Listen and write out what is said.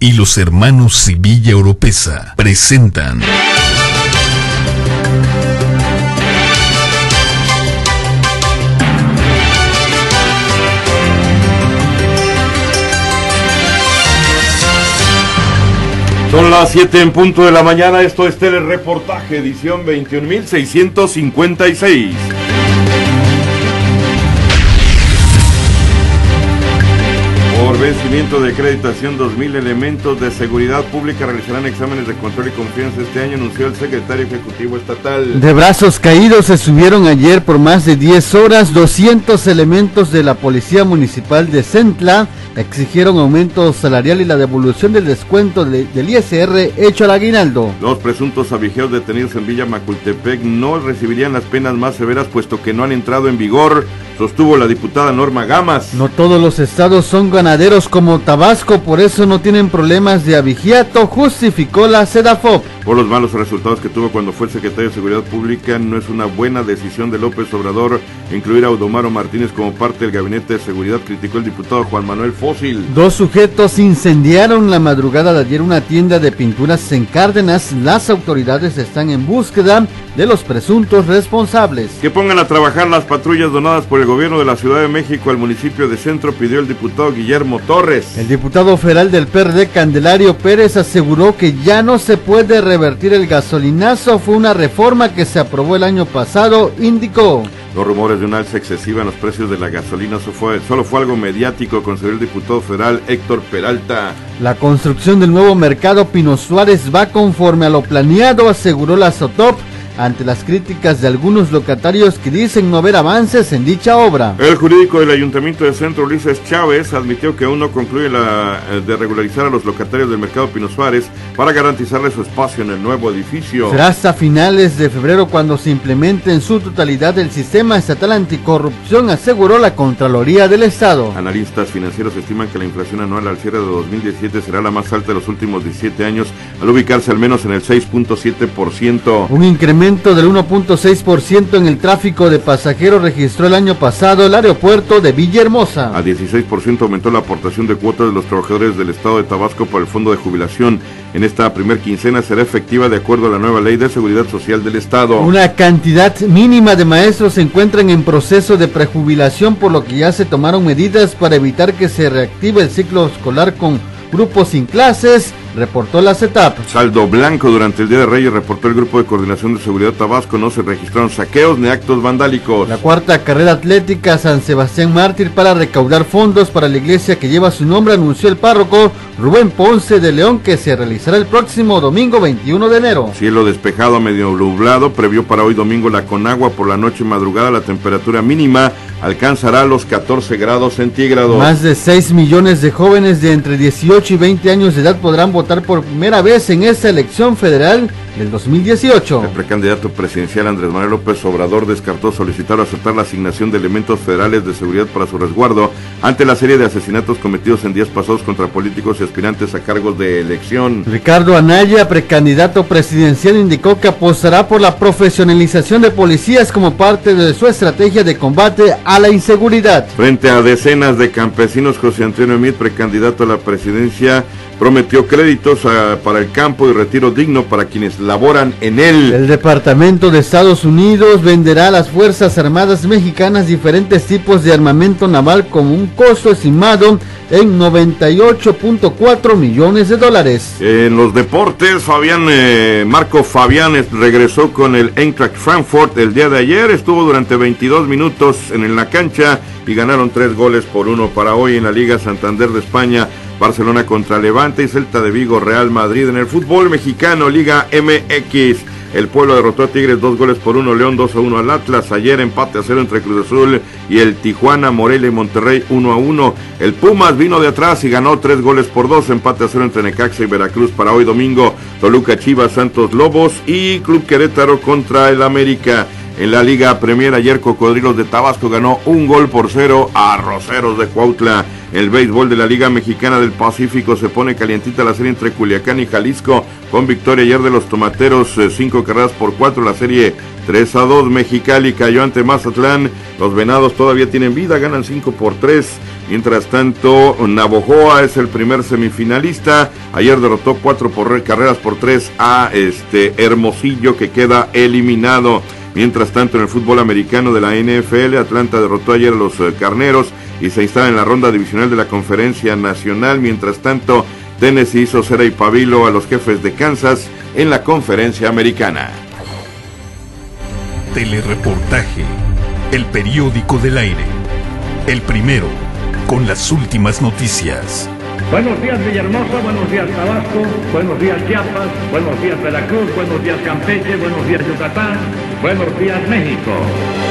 y los hermanos Sevilla Europeza presentan. Son las 7 en punto de la mañana, esto es Telereportaje, edición 21.656. vencimiento de acreditación, 2.000 elementos de seguridad pública realizarán exámenes de control y confianza este año, anunció el secretario ejecutivo estatal. De brazos caídos se subieron ayer por más de 10 horas 200 elementos de la Policía Municipal de Centla. Exigieron aumento salarial y la devolución del descuento de- del ISR hecho al aguinaldo. Los presuntos abigeos detenidos en Villa Macultepec no recibirían las penas más severas puesto que no han entrado en vigor, sostuvo la diputada Norma Gamas. No todos los estados son ganaderos como Tabasco, por eso no tienen problemas de abigiato, justificó la SEDAFOP. Por los malos resultados que tuvo cuando fue el secretario de Seguridad Pública, no es una buena decisión de López Obrador incluir a Audomaro Martínez como parte del gabinete de seguridad, criticó el diputado Juan Manuel Fósil. Dos sujetos incendiaron la madrugada de ayer una tienda de pinturas en Cárdenas. Las autoridades están en búsqueda de los presuntos responsables. Que pongan a trabajar las patrullas donadas por el gobierno de la Ciudad de México al municipio de Centro, pidió el diputado Guillermo Torres. El diputado federal del PRD, Candelario Pérez, aseguró que ya no se puede revertir el gasolinazo. Fue una reforma que se aprobó el año pasado, indicó. Los rumores de un alza excesiva en los precios de la gasolina solo fue, solo fue algo mediático, consideró el diputado federal Héctor Peralta. La construcción del nuevo mercado Pino Suárez va conforme a lo planeado, aseguró la SOTOP, ante las críticas de algunos locatarios que dicen no haber avances en dicha obra. El jurídico del Ayuntamiento de Centro, Ulises Chávez, admitió que aún no concluye la eh, de regularizar a los locatarios del mercado Pino Suárez para garantizarles su espacio en el nuevo edificio. Será hasta finales de febrero cuando se implemente en su totalidad el sistema estatal anticorrupción, aseguró la Contraloría del Estado. Analistas financieros estiman que la inflación anual al cierre de 2017 será la más alta de los últimos 17 años, al ubicarse al menos en el 6.7%. Un incremento del 1.6% en el tráfico de pasajeros registró el año pasado el aeropuerto de Villahermosa. A 16% aumentó la aportación de cuotas de los trabajadores del Estado de Tabasco para el Fondo de Jubilación. En esta primer quincena será efectiva de acuerdo a la nueva Ley de Seguridad Social del Estado. Una cantidad mínima de maestros se encuentran en proceso de prejubilación, por lo que ya se tomaron medidas para evitar que se reactive el ciclo escolar con grupos sin clases, reportó la CETAP. Saldo blanco durante el Día de Reyes reportó el Grupo de Coordinación de Seguridad Tabasco. No se registraron saqueos ni actos vandálicos. La cuarta carrera atlética San Sebastián Mártir para recaudar fondos para la iglesia que lleva su nombre anunció el párroco Rubén Ponce de León que se realizará el próximo domingo 21 de enero. Cielo despejado a medio nublado, previó para hoy domingo la Conagua por la noche y madrugada la temperatura mínima alcanzará los 14 grados centígrados. Más de 6 millones de jóvenes de entre 18 y 20 años de edad podrán votar por primera vez en esta elección federal del 2018. El precandidato presidencial Andrés Manuel López Obrador descartó solicitar o aceptar la asignación de elementos federales de seguridad para su resguardo ante la serie de asesinatos cometidos en días pasados contra políticos y aspirantes a cargos de elección. Ricardo Anaya, precandidato presidencial, indicó que apostará por la profesionalización de policías como parte de su estrategia de combate a la inseguridad. Frente a decenas de campesinos, José Antonio Emit, precandidato a la presidencia, prometió créditos a- para el campo y retiro digno para quienes laboran en él. El Departamento de Estados Unidos venderá a las Fuerzas Armadas Mexicanas diferentes tipos de armamento naval con un costo estimado en 98.4 millones de dólares. En los deportes, Fabián, eh, Marco Fabián es- regresó con el Eintracht Frankfurt el día de ayer, estuvo durante 22 minutos en la cancha y ganaron tres goles por uno para hoy en la Liga Santander de España. Barcelona contra Levante y Celta de Vigo, Real Madrid. En el fútbol mexicano, Liga MX. El pueblo derrotó a Tigres dos goles por uno, León 2 a 1 al Atlas. Ayer empate a cero entre Cruz Azul y el Tijuana, Morelia y Monterrey 1 a 1. El Pumas vino de atrás y ganó tres goles por dos, empate a cero entre Necaxa y Veracruz para hoy domingo. Toluca, Chivas, Santos Lobos y Club Querétaro contra el América. En la Liga Premier ayer Cocodrilos de Tabasco ganó un gol por cero a Roseros de Cuautla. El béisbol de la Liga Mexicana del Pacífico se pone calientita la serie entre Culiacán y Jalisco con victoria ayer de los Tomateros, eh, cinco carreras por cuatro, la serie 3 a 2. Mexicali cayó ante Mazatlán. Los Venados todavía tienen vida, ganan 5 por 3. Mientras tanto, Navojoa es el primer semifinalista. Ayer derrotó cuatro por, carreras por tres a este Hermosillo que queda eliminado. Mientras tanto, en el fútbol americano de la NFL, Atlanta derrotó ayer a los eh, Carneros y se instala en la ronda divisional de la Conferencia Nacional. Mientras tanto, Tennessee hizo cera y pabilo a los jefes de Kansas en la Conferencia Americana. Telereportaje, el periódico del aire, el primero con las últimas noticias. Buenos días Villahermosa, buenos días Tabasco, buenos días Chiapas, buenos días Veracruz, buenos días Campeche, buenos días Yucatán, buenos días México.